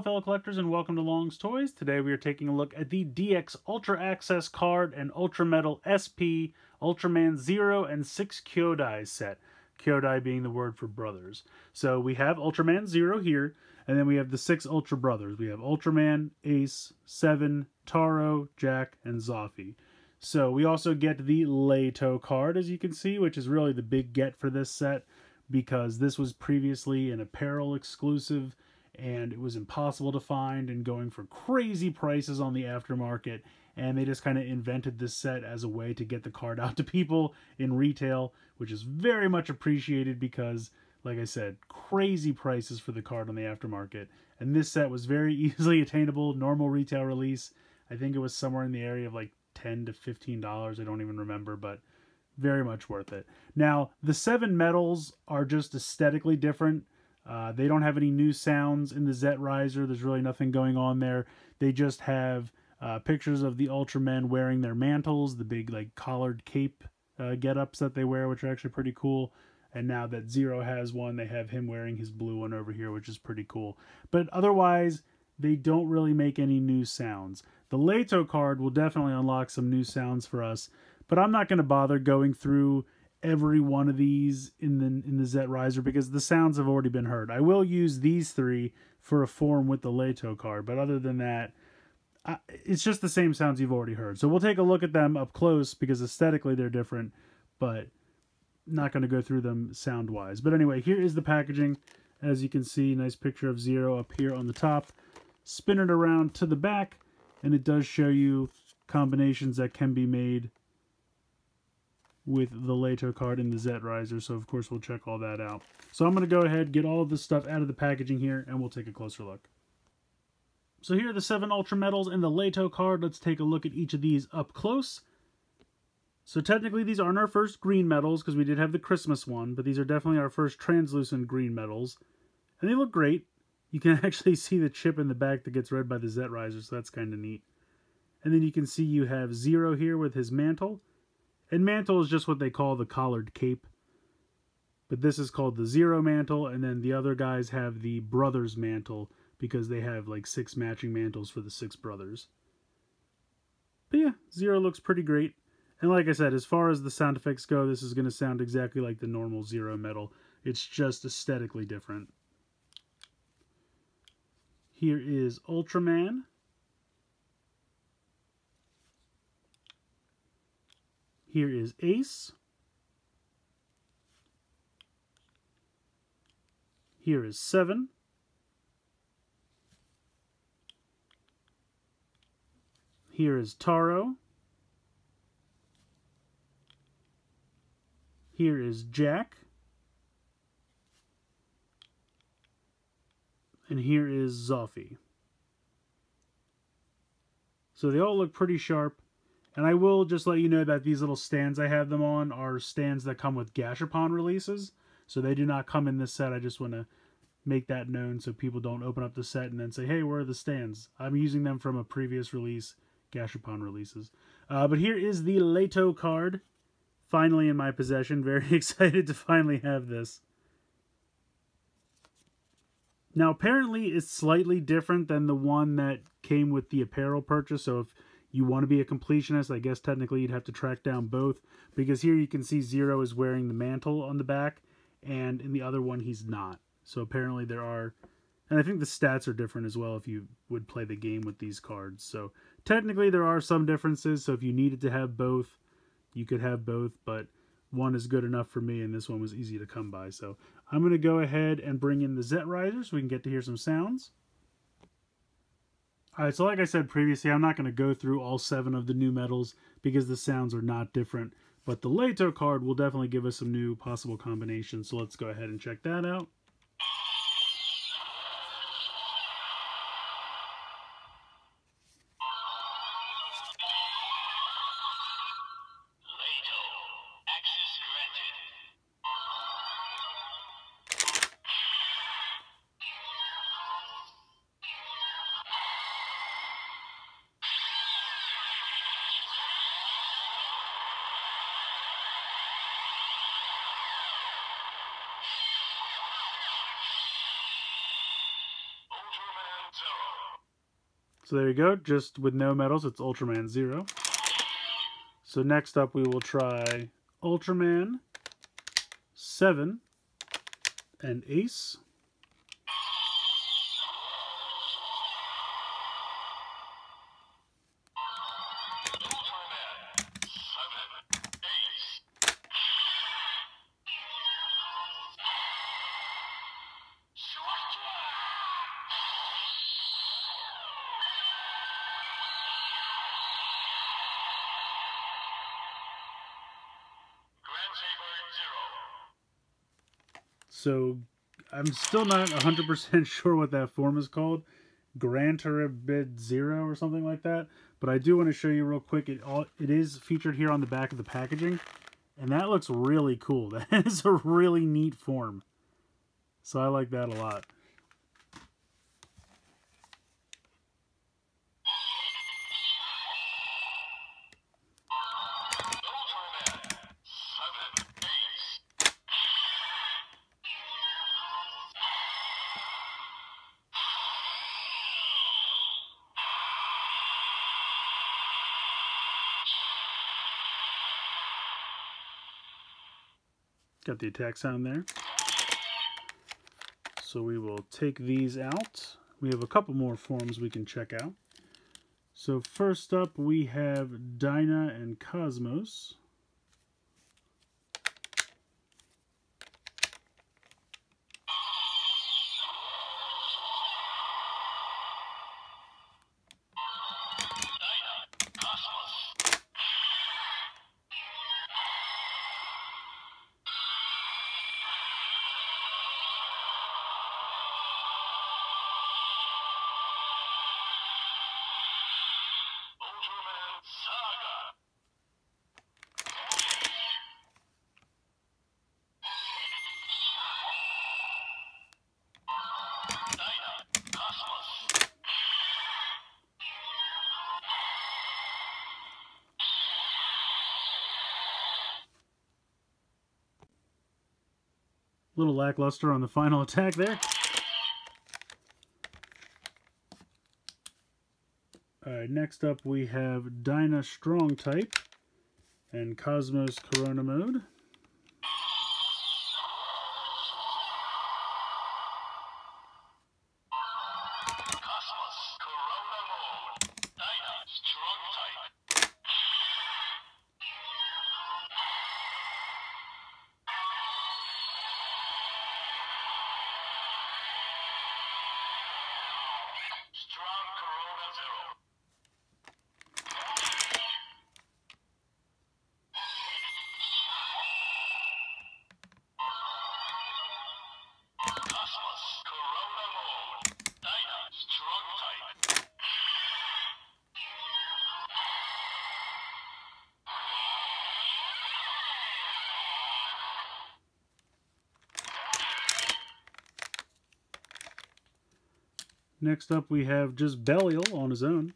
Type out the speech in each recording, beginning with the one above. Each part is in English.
Hello fellow collectors and welcome to Long's Toys. Today we are taking a look at the DX Ultra Access card and Ultra Medal SP Ultraman 0 and 6 Kyodai set. Kyodai being the word for brothers. So we have Ultraman 0 here, and then we have the six Ultra Brothers. We have Ultraman, Ace, Seven, Taro, Jack, and Zoffy. So we also get the Reito card, as you can see, which is really the big get for this set because this was previously an apparel exclusive and it was impossible to find and going for crazy prices on the aftermarket. And they just kind of invented this set as a way to get the card out to people in retail which is very much appreciated because like I said crazy prices for the card on the aftermarket. And this set was very easily attainable normal retail release. I think it was somewhere in the area of like 10 to 15 dollars. I don't even remember but very much worth it. Now the seven medals are just aesthetically different uh, they don't have any new sounds in the Z Riser. There's really nothing going on there. They just have uh, pictures of the Ultramen wearing their mantles, the big like collared cape uh, get-ups that they wear, which are actually pretty cool. And now that Zero has one, they have him wearing his blue one over here, which is pretty cool. But otherwise, they don't really make any new sounds. The Leto card will definitely unlock some new sounds for us, but I'm not going to bother going through every one of these in the in the Z Riser because the sounds have already been heard. I will use these three for a form with the Reito card, but other than that, I, it's just the same sounds you've already heard. So we'll take a look at them up close because aesthetically they're different, but not going to go through them sound wise. But anyway, here is the packaging. As you can see, nice picture of Zero up here on the top. Spin it around to the back, and it does show you combinations that can be made with the Reito card and the Z Riser, so of course we'll check all that out. So I'm going to go ahead, get all of this stuff out of the packaging here, and we'll take a closer look. So here are the seven Ultra Medals and the Leto card. Let's take a look at each of these up close. So technically these aren't our first green medals, because we did have the Christmas one, but these are definitely our first translucent green medals. And they look great. You can actually see the chip in the back that gets read by the Z Riser, so that's kind of neat. And then you can see you have Zero here with his mantle, and mantle is just what they call the collared cape. But this is called the zero mantle, and then the other guys have the brothers mantle because they have like six matching mantles for the six brothers. But yeah, zero looks pretty great. And like I said, as far as the sound effects go, this is going to sound exactly like the normal zero medal. It's just aesthetically different. Here is Ultraman. Here is Ace. Here is 7. Here is Taro. Here is Jack. And here is Zoffy. So they all look pretty sharp. And I will just let you know that these little stands I have them on are stands that come with Gashapon releases. So they do not come in this set. I just want to make that known so people don't open up the set and then say, hey, where are the stands? I'm using them from a previous release, Gashapon releases. Uh, but here is the Reito card, finally in my possession. Very excited to finally have this. Now, apparently, it's slightly different than the one that came with the apparel purchase. So if you want to be a completionist, I guess technically you'd have to track down both. Because here you can see Zero is wearing the mantle on the back, and in the other one he's not. So apparently there are, and I think the stats are different as well if you would play the game with these cards. So technically there are some differences, so if you needed to have both, you could have both, but one is good enough for me, and this one was easy to come by. So I'm going to go ahead and bring in the Z Riser so we can get to hear some sounds. Alright, so like I said previously, I'm not going to go through all seven of the new medals because the sounds are not different. But the Reito card will definitely give us some new possible combinations. So let's go ahead and check that out. So there you go, just with no medals, it's Ultraman Zero. So next up we will try Ultraman 7 and Ace. So I'm still not 100% sure what that form is called. Grand Turibid Zero or something like that. But I do want to show you real quick. It all it is featured here on the back of the packaging. And that looks really cool. That is a really neat form. So I like that a lot. Got the attack sound there. So we will take these out. We have a couple more forms we can check out. So first up we have Dyna and Cosmos. Little lackluster on the final attack there. Alright, next up we have Dyna Strong type and Cosmos Corona mode. Next up we have just Belial on his own.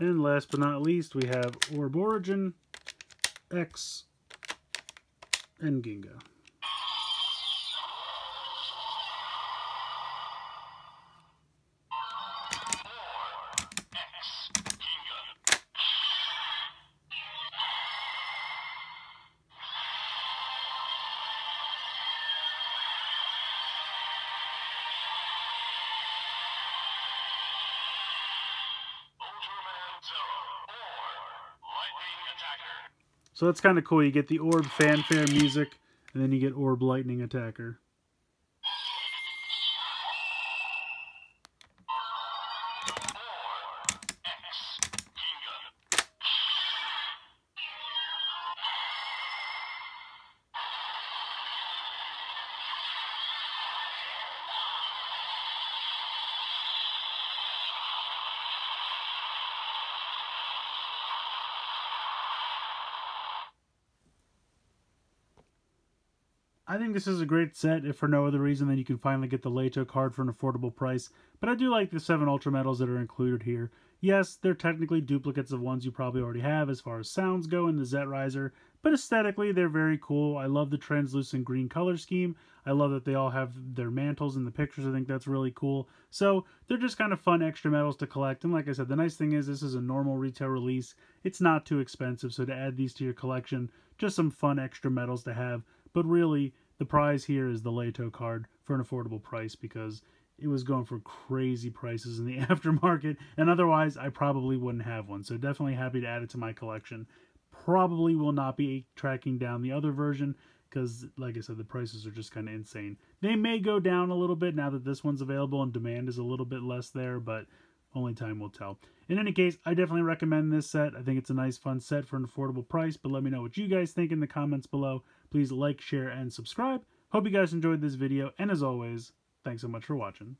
And last but not least, we have Orb Origin, X, and Ginga. So that's kind of cool. You get the Orb fanfare music, and then you get Orb lightning attacker. I think this is a great set, if for no other reason than you can finally get the Reito card for an affordable price, but I do like the 7 Ultra Medals that are included here. Yes, they're technically duplicates of ones you probably already have as far as sounds go in the Z Riser, but aesthetically they're very cool. I love the translucent green color scheme. I love that they all have their mantles in the pictures. I think that's really cool. So they're just kind of fun extra medals to collect. And like I said, the nice thing is this is a normal retail release. It's not too expensive, so to add these to your collection, just some fun extra medals to have. But really, the prize here is the Reito card for an affordable price because it was going for crazy prices in the aftermarket, and otherwise I probably wouldn't have one. So definitely happy to add it to my collection. Probably will not be tracking down the other version because, like I said, the prices are just kind of insane. They may go down a little bit now that this one's available and demand is a little bit less there, but only time will tell. In any case, I definitely recommend this set. I think it's a nice, fun set for an affordable price, but let me know what you guys think in the comments below. Please like, share, and subscribe. Hope you guys enjoyed this video, and as always, thanks so much for watching.